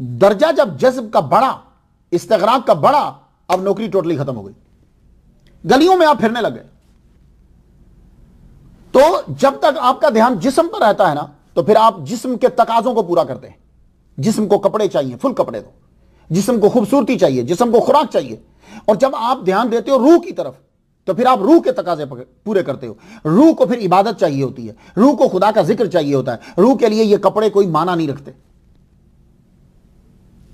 दर्जा जब जज्ब का बढ़ा, इस्तगराक का बढ़ा, अब नौकरी टोटली खत्म हो गई। गलियों में आप फिरने लगे तो जब तक आपका ध्यान जिस्म पर रहता है ना तो फिर आप जिस्म के तकाजों को पूरा करते हैं। जिस्म को कपड़े चाहिए, फुल कपड़े दो। जिस्म को खूबसूरती चाहिए, जिस्म को खुराक चाहिए। और जब आप ध्यान देते हो रूह की तरफ़ तो फिर आप रूह के तकाजे पूरे करते हो। रूह को फिर इबादत चाहिए होती है। रूह को खुदा का ज़िक्र चाहिए होता है। रूह के लिए ये कपड़े कोई माना नहीं रखते।